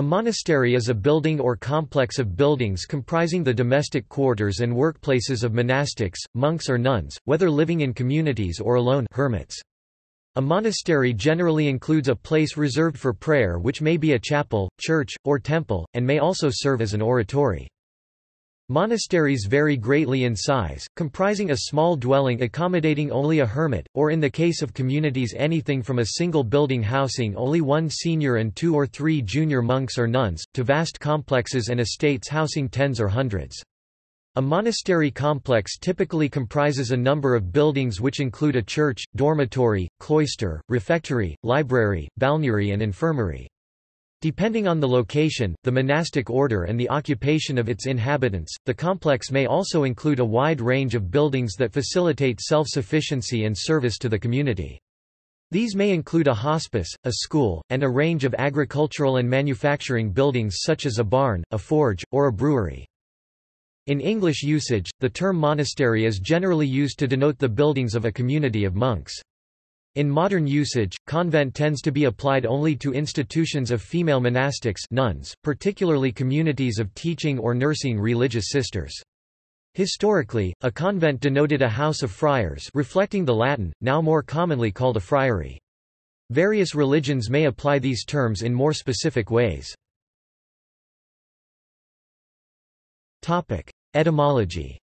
A monastery is a building or complex of buildings comprising the domestic quarters and workplaces of monastics, monks or nuns, whether living in communities or alone hermits. A monastery generally includes a place reserved for prayer which may be a chapel, church, or temple, and may also serve as an oratory. Monasteries vary greatly in size, comprising a small dwelling accommodating only a hermit, or in the case of communities anything from a single building housing only one senior and two or three junior monks or nuns, to vast complexes and estates housing tens or hundreds. A monastery complex typically comprises a number of buildings which include a church, dormitory, cloister, refectory, library, balneary and infirmary. Depending on the location, the monastic order and the occupation of its inhabitants, the complex may also include a wide range of buildings that facilitate self-sufficiency and service to the community. These may include a hospice, a school, and a range of agricultural and manufacturing buildings such as a barn, a forge, or a brewery. In English usage, the term monastery is generally used to denote the buildings of a community of monks. In modern usage, convent tends to be applied only to institutions of female monastics nuns, particularly communities of teaching or nursing religious sisters. Historically, a convent denoted a house of friars reflecting the Latin, now more commonly called a friary. Various religions may apply these terms in more specific ways. Etymology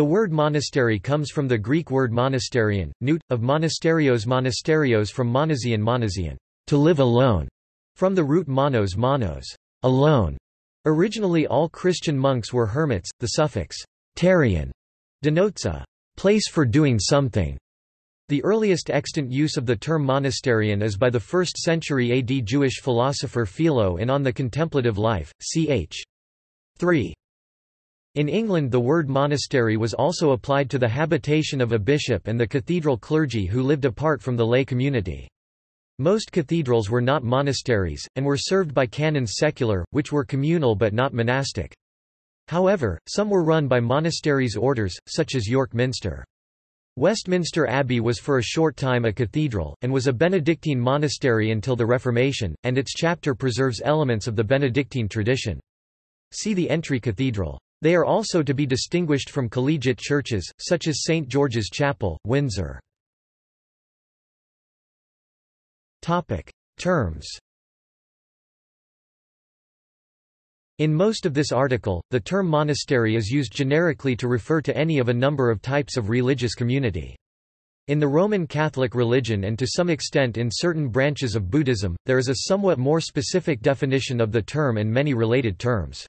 The word monastery comes from the Greek word monasterion, newt, of monasterios monasterios from monasian monasian, to live alone, from the root monos monos, alone. Originally all Christian monks were hermits, the suffix terion denotes a place for doing something. The earliest extant use of the term monasterion is by the 1st century AD Jewish philosopher Philo in On the Contemplative Life, ch. 3. In England the word monastery was also applied to the habitation of a bishop and the cathedral clergy who lived apart from the lay community. Most cathedrals were not monasteries, and were served by canons secular, which were communal but not monastic. However, some were run by monasteries orders, such as York Minster. Westminster Abbey was for a short time a cathedral, and was a Benedictine monastery until the Reformation, and its chapter preserves elements of the Benedictine tradition. See the entry cathedral. They are also to be distinguished from collegiate churches, such as St. George's Chapel, Windsor. Terms In most of this article, the term monastery is used generically to refer to any of a number of types of religious community. In the Roman Catholic religion and to some extent in certain branches of Buddhism, there is a somewhat more specific definition of the term and many related terms.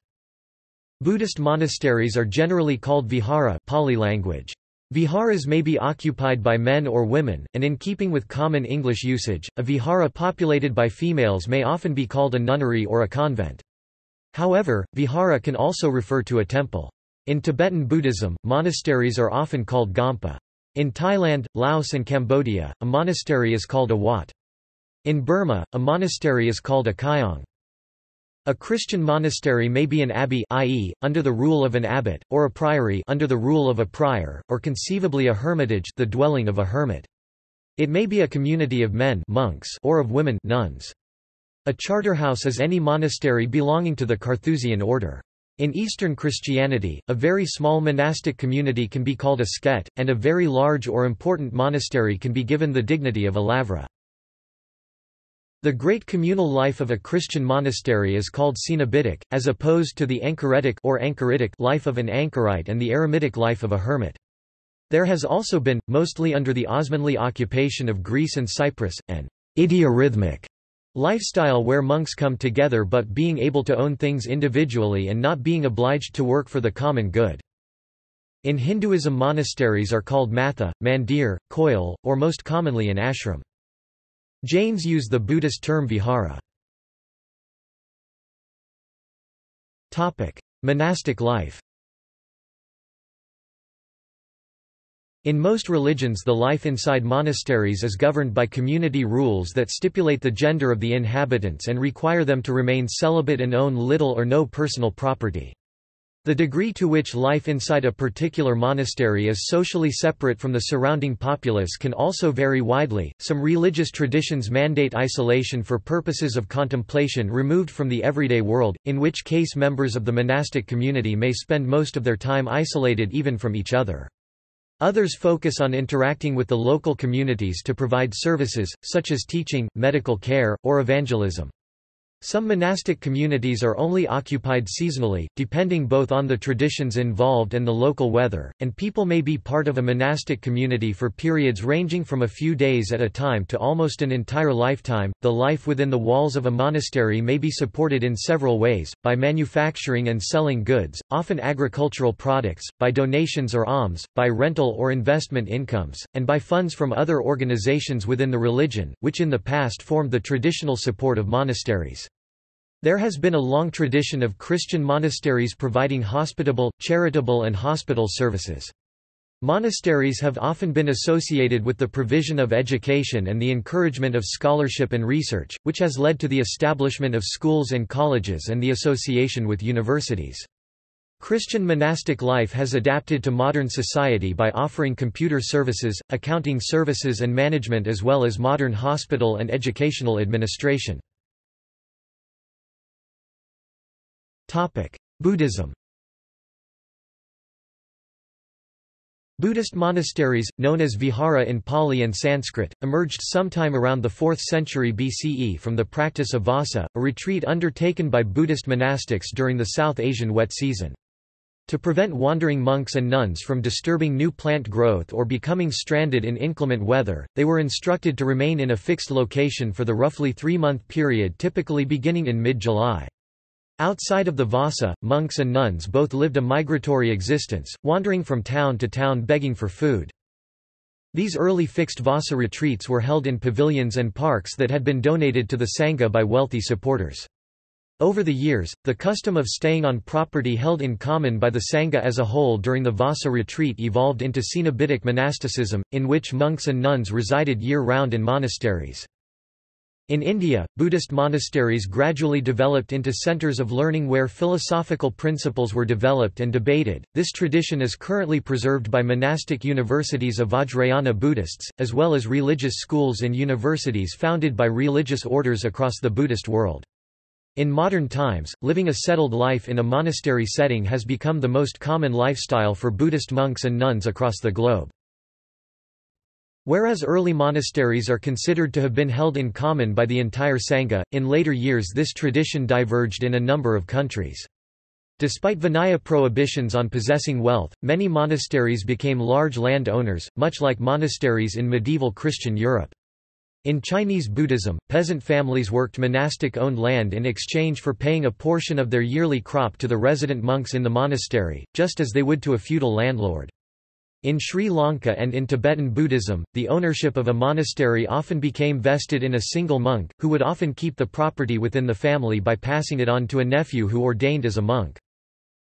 Buddhist monasteries are generally called vihara Pali language. Viharas may be occupied by men or women, and in keeping with common English usage, a vihara populated by females may often be called a nunnery or a convent. However, vihara can also refer to a temple. In Tibetan Buddhism, monasteries are often called gompa. In Thailand, Laos and Cambodia, a monastery is called a wat. In Burma, a monastery is called a kyaung. A Christian monastery may be an abbey i.e., under the rule of an abbot, or a priory under the rule of a prior, or conceivably a hermitage the dwelling of a hermit. It may be a community of men monks or of women nuns. A charterhouse is any monastery belonging to the Carthusian order. In Eastern Christianity, a very small monastic community can be called a skete, and a very large or important monastery can be given the dignity of a lavra. The great communal life of a Christian monastery is called cenobitic, as opposed to the anchoretic or anchoritic life of an anchorite and the eremitic life of a hermit. There has also been, mostly under the Osmanli occupation of Greece and Cyprus, an idiorhythmic Lifestyle where monks come together but being able to own things individually and not being obliged to work for the common good. In Hinduism monasteries are called matha, mandir, koil, or most commonly an ashram. Jains use the Buddhist term vihara. Monastic life In most religions the life inside monasteries is governed by community rules that stipulate the gender of the inhabitants and require them to remain celibate and own little or no personal property. The degree to which life inside a particular monastery is socially separate from the surrounding populace can also vary widely. Some religious traditions mandate isolation for purposes of contemplation removed from the everyday world, in which case members of the monastic community may spend most of their time isolated even from each other. Others focus on interacting with the local communities to provide services, such as teaching, medical care, or evangelism. Some monastic communities are only occupied seasonally, depending both on the traditions involved and the local weather, and people may be part of a monastic community for periods ranging from a few days at a time to almost an entire lifetime. The life within the walls of a monastery may be supported in several ways by manufacturing and selling goods, often agricultural products, by donations or alms, by rental or investment incomes, and by funds from other organizations within the religion, which in the past formed the traditional support of monasteries. There has been a long tradition of Christian monasteries providing hospitable, charitable and hospital services. Monasteries have often been associated with the provision of education and the encouragement of scholarship and research, which has led to the establishment of schools and colleges and the association with universities. Christian monastic life has adapted to modern society by offering computer services, accounting services and management as well as modern hospital and educational administration. Buddhism Buddhist monasteries, known as vihara in Pali and Sanskrit, emerged sometime around the 4th century BCE from the practice of vassa, a retreat undertaken by Buddhist monastics during the South Asian wet season. To prevent wandering monks and nuns from disturbing new plant growth or becoming stranded in inclement weather, they were instructed to remain in a fixed location for the roughly three-month period typically beginning in mid-July. Outside of the Vassa, monks and nuns both lived a migratory existence, wandering from town to town begging for food. These early fixed Vassa retreats were held in pavilions and parks that had been donated to the Sangha by wealthy supporters. Over the years, the custom of staying on property held in common by the Sangha as a whole during the Vassa retreat evolved into Cenobitic monasticism, in which monks and nuns resided year-round in monasteries. In India, Buddhist monasteries gradually developed into centers of learning where philosophical principles were developed and debated. This tradition is currently preserved by monastic universities of Vajrayana Buddhists, as well as religious schools and universities founded by religious orders across the Buddhist world. In modern times, living a settled life in a monastery setting has become the most common lifestyle for Buddhist monks and nuns across the globe. Whereas early monasteries are considered to have been held in common by the entire Sangha, in later years this tradition diverged in a number of countries. Despite Vinaya prohibitions on possessing wealth, many monasteries became large land owners, much like monasteries in medieval Christian Europe. In Chinese Buddhism, peasant families worked monastic-owned land in exchange for paying a portion of their yearly crop to the resident monks in the monastery, just as they would to a feudal landlord. In Sri Lanka and in Tibetan Buddhism, the ownership of a monastery often became vested in a single monk, who would often keep the property within the family by passing it on to a nephew who ordained as a monk.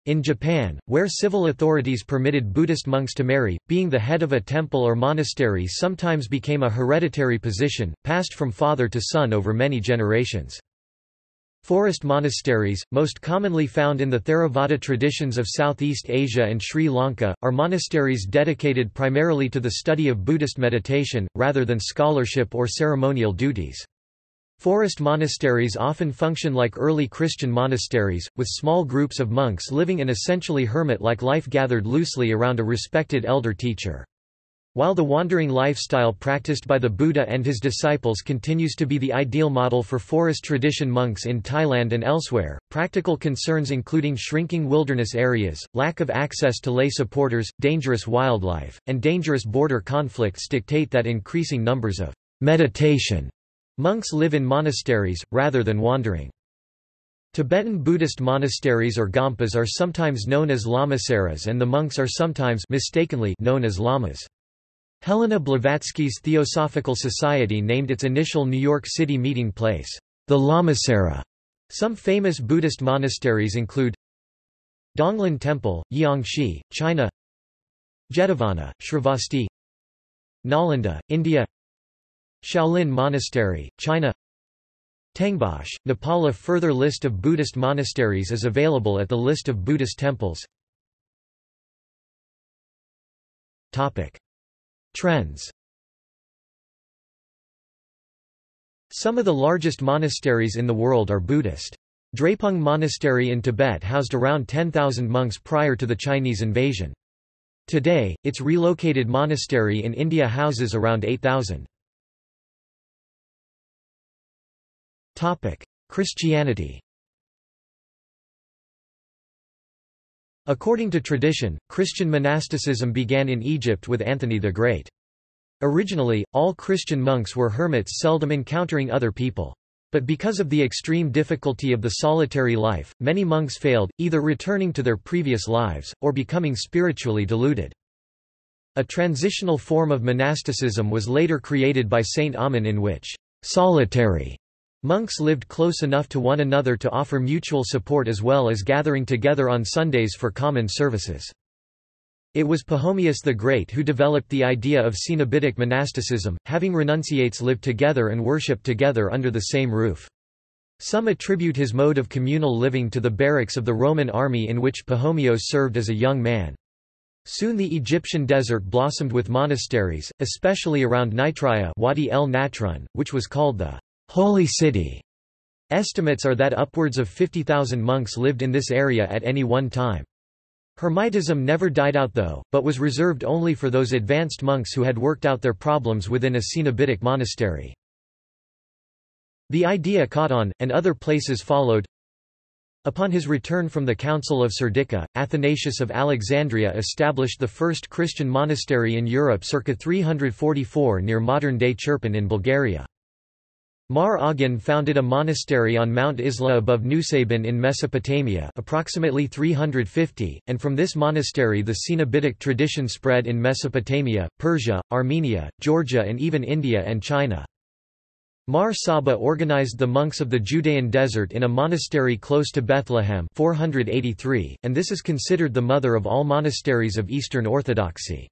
In Japan, where civil authorities permitted Buddhist monks to marry, being the head of a temple or monastery sometimes became a hereditary position, passed from father to son over many generations. Forest monasteries, most commonly found in the Theravada traditions of Southeast Asia and Sri Lanka, are monasteries dedicated primarily to the study of Buddhist meditation, rather than scholarship or ceremonial duties. Forest monasteries often function like early Christian monasteries, with small groups of monks living an essentially hermit-like life gathered loosely around a respected elder teacher. While the wandering lifestyle practiced by the Buddha and his disciples continues to be the ideal model for forest tradition monks in Thailand and elsewhere, practical concerns including shrinking wilderness areas, lack of access to lay supporters, dangerous wildlife, and dangerous border conflicts dictate that increasing numbers of meditation monks live in monasteries, rather than wandering. Tibetan Buddhist monasteries or gompas are sometimes known as lamaseras and the monks are sometimes mistakenly known as lamas. Helena Blavatsky's Theosophical Society named its initial New York City meeting place, the Lamasera. Some famous Buddhist monasteries include Donglin Temple, Jiangxi, China Jetavana, Shravasti Nalanda, India Shaolin Monastery, China Tengboche, Nepal A further list of Buddhist monasteries is available at the list of Buddhist temples. Trends Some of the largest monasteries in the world are Buddhist. Drepung Monastery in Tibet housed around 10,000 monks prior to the Chinese invasion. Today, its relocated monastery in India houses around 8,000. Christianity According to tradition, Christian monasticism began in Egypt with Anthony the Great. Originally, all Christian monks were hermits seldom encountering other people. But because of the extreme difficulty of the solitary life, many monks failed, either returning to their previous lives, or becoming spiritually deluded. A transitional form of monasticism was later created by Saint Amun in which solitary monks lived close enough to one another to offer mutual support as well as gathering together on Sundays for common services. It was Pachomius the Great who developed the idea of Cenobitic monasticism, having renunciates live together and worship together under the same roof. Some attribute his mode of communal living to the barracks of the Roman army in which Pachomius served as a young man. Soon the Egyptian desert blossomed with monasteries, especially around Nitria Wadi el Natrun, which was called the Holy City. Estimates are that upwards of 50,000 monks lived in this area at any one time. Hermitism never died out though, but was reserved only for those advanced monks who had worked out their problems within a Cenobitic monastery. The idea caught on, and other places followed. Upon his return from the Council of Serdica, Athanasius of Alexandria established the first Christian monastery in Europe circa 344 near modern-day Chirpan in Bulgaria. Mar Agin founded a monastery on Mount Izla above Nusaybin in Mesopotamia approximately 350, and from this monastery the Cenobitic tradition spread in Mesopotamia, Persia, Armenia, Georgia and even India and China. Mar Saba organized the monks of the Judean desert in a monastery close to Bethlehem 483, and this is considered the mother of all monasteries of Eastern Orthodoxy.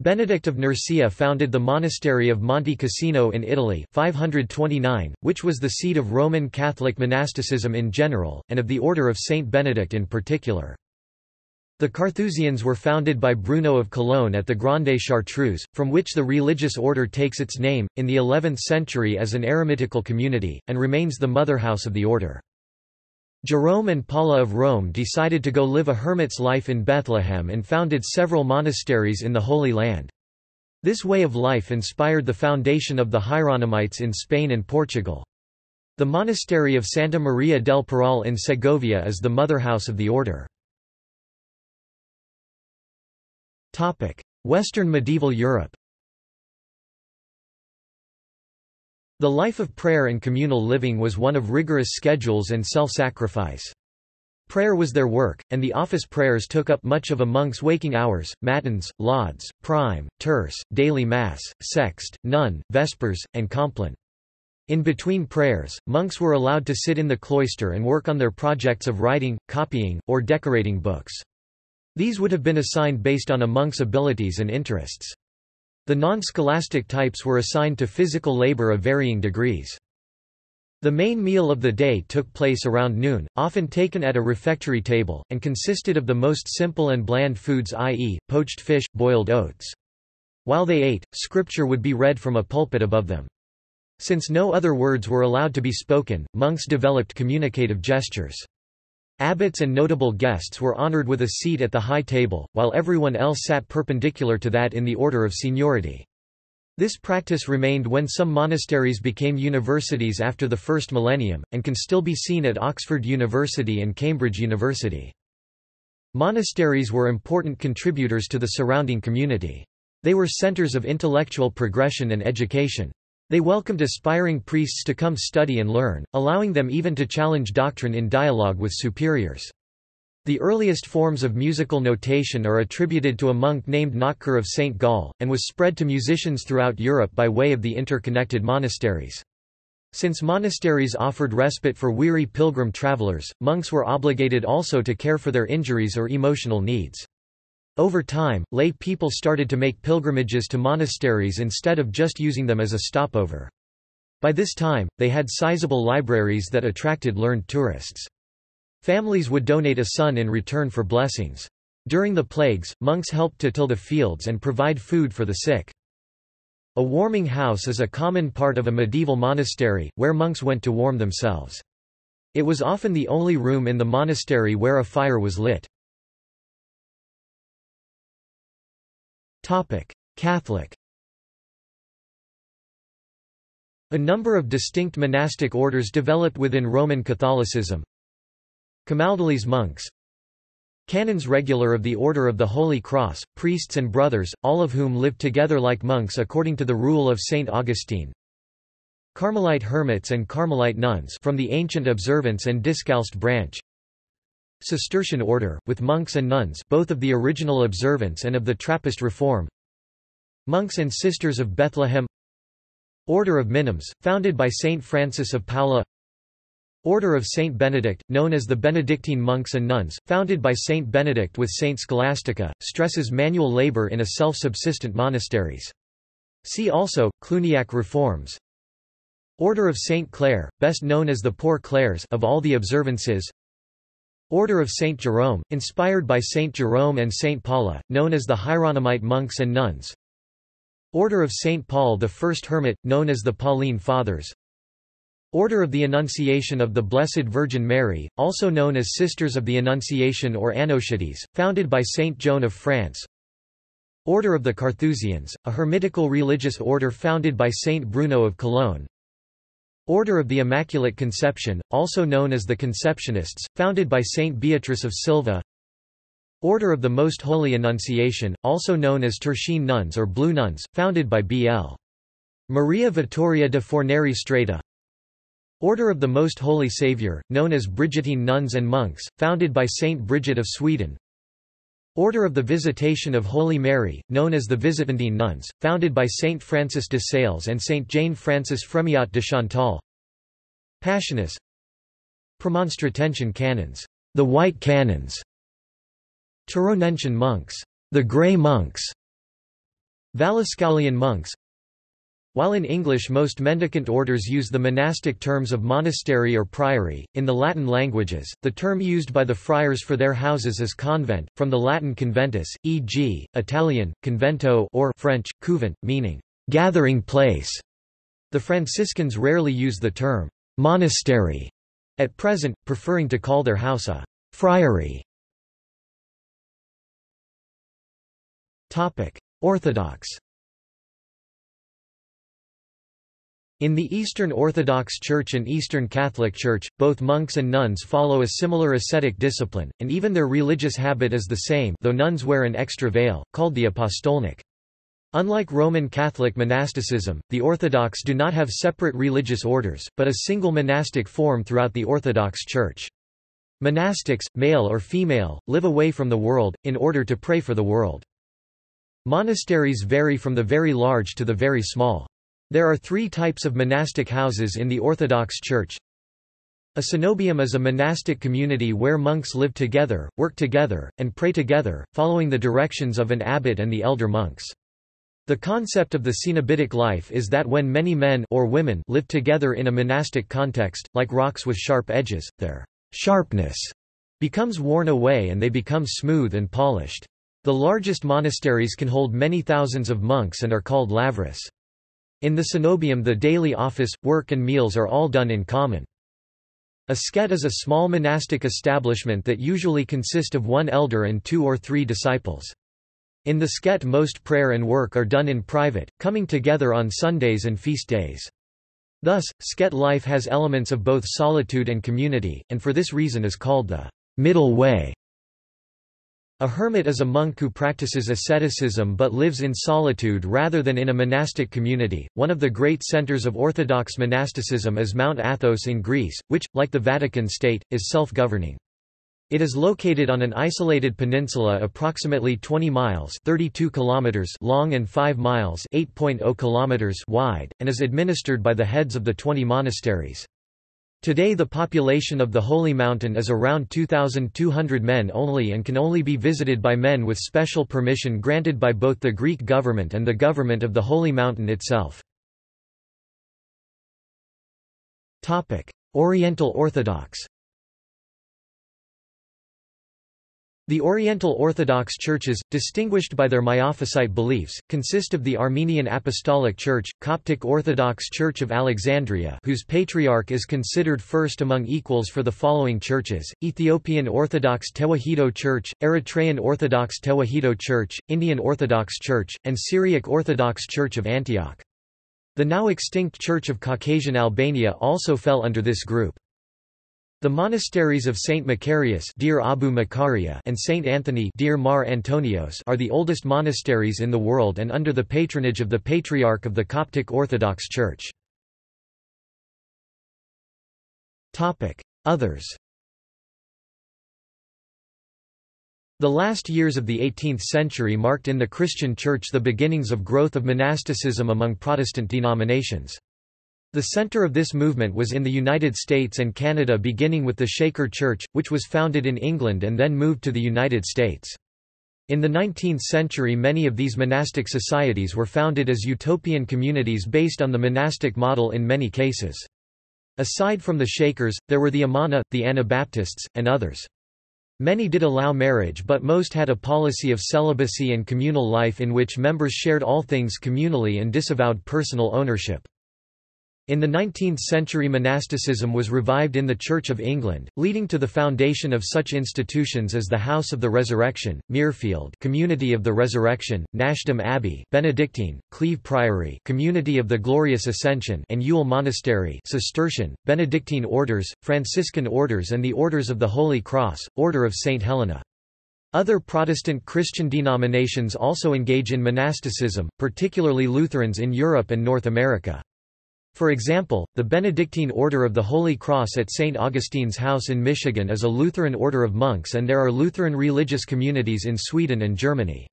Benedict of Nursia founded the monastery of Monte Cassino in Italy 529, which was the seat of Roman Catholic monasticism in general, and of the Order of Saint Benedict in particular. The Carthusians were founded by Bruno of Cologne at the Grande Chartreuse, from which the religious order takes its name, in the 11th century as an eremitical community, and remains the motherhouse of the order. Jerome and Paula of Rome decided to go live a hermit's life in Bethlehem and founded several monasteries in the Holy Land. This way of life inspired the foundation of the Hieronymites in Spain and Portugal. The monastery of Santa Maria del Parral in Segovia is the motherhouse of the order. Western medieval Europe The life of prayer and communal living was one of rigorous schedules and self-sacrifice. Prayer was their work, and the office prayers took up much of a monk's waking hours, matins, lauds, prime, terce, daily mass, sext, none, vespers, and compline. In between prayers, monks were allowed to sit in the cloister and work on their projects of writing, copying, or decorating books. These would have been assigned based on a monk's abilities and interests. The non-scholastic types were assigned to physical labor of varying degrees. The main meal of the day took place around noon, often taken at a refectory table, and consisted of the most simple and bland foods i.e., poached fish, boiled oats. While they ate, scripture would be read from a pulpit above them. Since no other words were allowed to be spoken, monks developed communicative gestures. Abbots and notable guests were honored with a seat at the high table, while everyone else sat perpendicular to that in the order of seniority. This practice remained when some monasteries became universities after the first millennium, and can still be seen at Oxford University and Cambridge University. Monasteries were important contributors to the surrounding community. They were centers of intellectual progression and education. They welcomed aspiring priests to come study and learn, allowing them even to challenge doctrine in dialogue with superiors. The earliest forms of musical notation are attributed to a monk named Notker of St. Gall, and was spread to musicians throughout Europe by way of the interconnected monasteries. Since monasteries offered respite for weary pilgrim travelers, monks were obligated also to care for their injuries or emotional needs. Over time, lay people started to make pilgrimages to monasteries instead of just using them as a stopover. By this time, they had sizable libraries that attracted learned tourists. Families would donate a son in return for blessings. During the plagues, monks helped to till the fields and provide food for the sick. A warming house is a common part of a medieval monastery, where monks went to warm themselves. It was often the only room in the monastery where a fire was lit. Catholic A number of distinct monastic orders developed within Roman Catholicism. Camaldolese monks Canons regular of the Order of the Holy Cross, priests and brothers, all of whom lived together like monks according to the rule of Saint Augustine. Carmelite hermits and Carmelite nuns from the ancient observance and Discalced branch. Cistercian order, with monks and nuns both of the original observance and of the Trappist reform. Monks and Sisters of Bethlehem Order of Minims, founded by Saint Francis of Paula Order of Saint Benedict, known as the Benedictine monks and nuns, founded by Saint Benedict with Saint Scholastica, stresses manual labor in a self-subsistent monasteries. See also, Cluniac reforms Order of Saint Clare, best known as the Poor Clares of all the observances Order of Saint Jerome, inspired by Saint Jerome and Saint Paula, known as the Hieronymite monks and nuns. Order of St. Paul the First Hermit, known as the Pauline Fathers. Order of the Annunciation of the Blessed Virgin Mary, also known as Sisters of the Annunciation or Anochetes, founded by Saint Joan of France. Order of the Carthusians, a hermitical religious order founded by Saint Bruno of Cologne Order of the Immaculate Conception, also known as the Conceptionists, founded by Saint Beatrice of Silva. Order of the Most Holy Annunciation, also known as Tertian Nuns or Blue Nuns, founded by B.L. Maria Vittoria de Fornari Strata. Order of the Most Holy Saviour, known as Brigittine Nuns and Monks, founded by Saint Bridget of Sweden Order of the Visitation of Holy Mary, known as the Visitandine Nuns, founded by Saint Francis de Sales and Saint Jane Frances Fremiot de Chantal. Passionis Premonstratensian canons, the White Canons, Tironensian monks, the Grey monks, Valliscaulian monks, while in English most mendicant orders use the monastic terms of monastery or priory, in the Latin languages, the term used by the friars for their houses is convent, from the Latin conventus, e.g., Italian, convento or French, couvent, meaning, gathering place. The Franciscans rarely use the term, monastery, at present, preferring to call their house a friary. Orthodox In the Eastern Orthodox Church and Eastern Catholic Church, both monks and nuns follow a similar ascetic discipline, and even their religious habit is the same though nuns wear an extra veil, called the apostolnik. Unlike Roman Catholic monasticism, the Orthodox do not have separate religious orders, but a single monastic form throughout the Orthodox Church. Monastics, male or female, live away from the world, in order to pray for the world. Monasteries vary from the very large to the very small. There are three types of monastic houses in the Orthodox Church. A cenobium is a monastic community where monks live together, work together, and pray together, following the directions of an abbot and the elder monks. The concept of the cenobitic life is that when many men or women live together in a monastic context, like rocks with sharp edges, their sharpness becomes worn away and they become smooth and polished. The largest monasteries can hold many thousands of monks and are called lavris. In the cenobium the daily office, work and meals are all done in common. A skete is a small monastic establishment that usually consist of one elder and two or three disciples. In the skete most prayer and work are done in private, coming together on Sundays and feast days. Thus, skete life has elements of both solitude and community, and for this reason is called the middle way. A hermit is a monk who practices asceticism but lives in solitude rather than in a monastic community. One of the great centers of Orthodox monasticism is Mount Athos in Greece, which, like the Vatican State, is self-governing. It is located on an isolated peninsula approximately 20 miles 32 kilometers long and 5 miles 8.0 kilometers wide, and is administered by the heads of the 20 monasteries. Today the population of the Holy Mountain is around 2,200 men only and can only be visited by men with special permission granted by both the Greek government and the government of the Holy Mountain itself. Oriental Orthodox The Oriental Orthodox churches, distinguished by their Miaphysite beliefs, consist of the Armenian Apostolic Church, Coptic Orthodox Church of Alexandria whose patriarch is considered first among equals for the following churches, Ethiopian Orthodox Tewahedo Church, Eritrean Orthodox Tewahedo Church, Indian Orthodox Church, and Syriac Orthodox Church of Antioch. The now extinct Church of Caucasian Albania also fell under this group. The monasteries of Saint Macarius Deir Abu Makaria and Saint Anthony Deir Mar Antonios are the oldest monasteries in the world and under the patronage of the Patriarch of the Coptic Orthodox Church. Others The last years of the 18th century marked in the Christian Church the beginnings of growth of monasticism among Protestant denominations. The center of this movement was in the United States and Canada beginning with the Shaker Church, which was founded in England and then moved to the United States. In the 19th century many of these monastic societies were founded as utopian communities based on the monastic model in many cases. Aside from the Shakers, there were the Amana, the Anabaptists, and others. Many did allow marriage but most had a policy of celibacy and communal life in which members shared all things communally and disavowed personal ownership. In the 19th century monasticism was revived in the Church of England, leading to the foundation of such institutions as the House of the Resurrection, Mirfield Community of the Resurrection, Nashdom Abbey Benedictine, Cleve Priory Community of the Glorious Ascension and Ewell Monastery Cistercian, Benedictine Orders, Franciscan Orders and the Orders of the Holy Cross, Order of St. Helena. Other Protestant Christian denominations also engage in monasticism, particularly Lutherans in Europe and North America. For example, the Benedictine Order of the Holy Cross at St. Augustine's House in Michigan is a Lutheran order of monks and there are Lutheran religious communities in Sweden and Germany.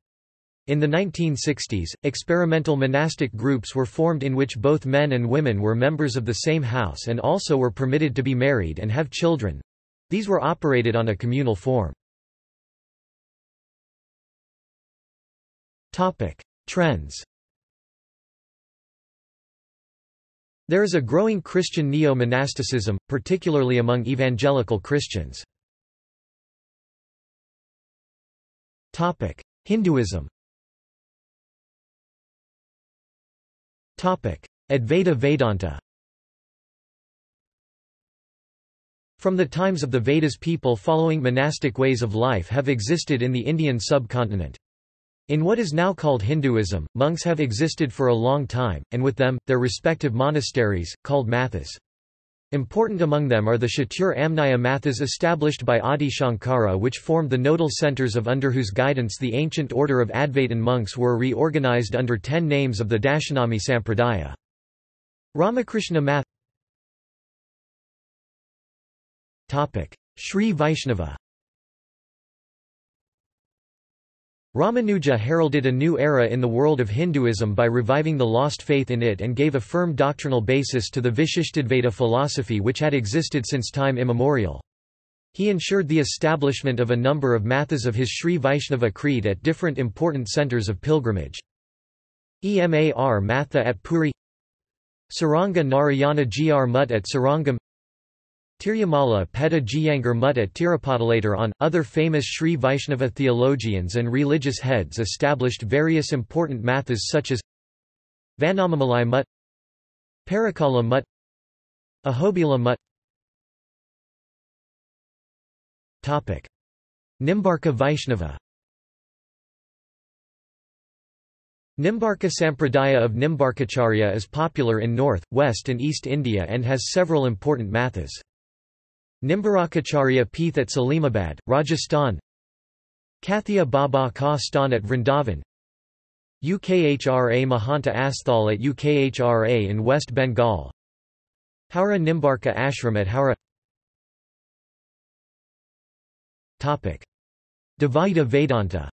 In the 1960s, experimental monastic groups were formed in which both men and women were members of the same house and also were permitted to be married and have children. These were operated on a communal form. Trends There is a growing Christian neo-monasticism, particularly among evangelical Christians. Hinduism Advaita Vedanta From the times of the Vedas people following monastic ways of life have existed in the Indian subcontinent. In what is now called Hinduism, monks have existed for a long time, and with them, their respective monasteries, called mathas. Important among them are the Chatur Amnaya mathas established by Adi Shankara which formed the nodal centers of under whose guidance the ancient order of Advaitin monks were reorganized under ten names of the Dashanami Sampradaya. Ramakrishna Math Sri Vaishnava Ramanuja heralded a new era in the world of Hinduism by reviving the lost faith in it and gave a firm doctrinal basis to the Vishishtadvaita philosophy which had existed since time immemorial. He ensured the establishment of a number of mathas of his Sri Vaishnava creed at different important centres of pilgrimage. Emar Matha at Puri Saranga Narayana Gr Mutt at Srirangam Tirumala Petta Jiyangar Mutt at on. Other famous Sri Vaishnava theologians and religious heads established various important mathas such as Vannamamalai Mutt Parakala Mutt Ahobila Mutt Nimbarka Vaishnava Nimbarka Sampradaya of Nimbarkacharya is popular in North, West and East India and has several important mathas. Nimbarkacharya Peeth at Salimabad, Rajasthan. Kathia Baba Ka Stan at Vrindavan. Ukhra Mahanta Asthal at Ukhra in West Bengal. Howrah Nimbarka Ashram at Howrah. Dvaita Vedanta.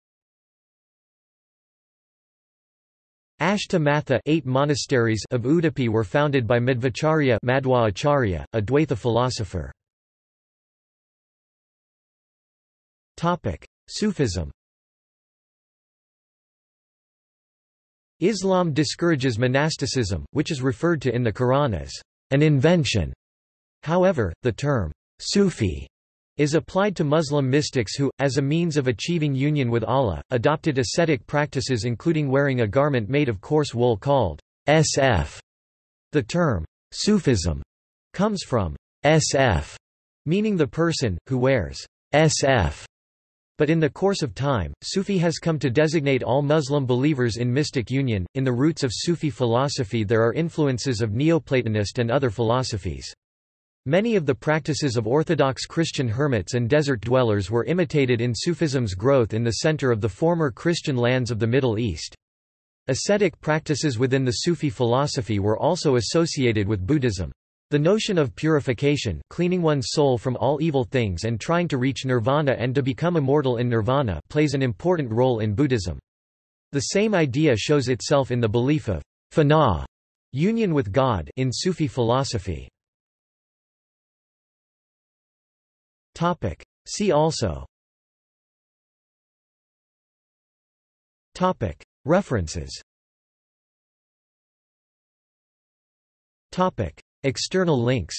Ashta Matha eight monasteries of Udupi were founded by Madhvacharya Madhwa Acharya, a Dvaita philosopher. Sufism Islam discourages monasticism, which is referred to in the Quran as an invention However, the term Sufi is applied to Muslim mystics who, as a means of achieving union with Allah, adopted ascetic practices including wearing a garment made of coarse wool called sf. The term Sufism comes from sf, meaning the person, who wears sf. But in the course of time, Sufi has come to designate all Muslim believers in mystic union. In the roots of Sufi philosophy, there are influences of Neoplatonist and other philosophies. Many of the practices of Orthodox Christian hermits and desert dwellers were imitated in Sufism's growth in the center of the former Christian lands of the Middle East. Ascetic practices within the Sufi philosophy were also associated with Buddhism. The notion of purification cleaning one's soul from all evil things and trying to reach nirvana and to become immortal in nirvana plays an important role in Buddhism. The same idea shows itself in the belief of fana union with God in Sufi philosophy. See also. References. External links.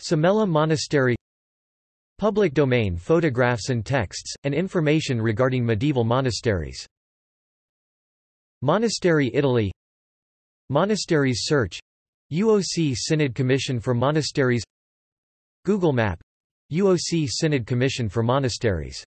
Sumela Monastery. Public domain photographs and texts, and information regarding medieval monasteries. Monastery Italy. Monasteries search. UOC Synod Commission for Monasteries. Google Map. UOC Synod Commission for Monasteries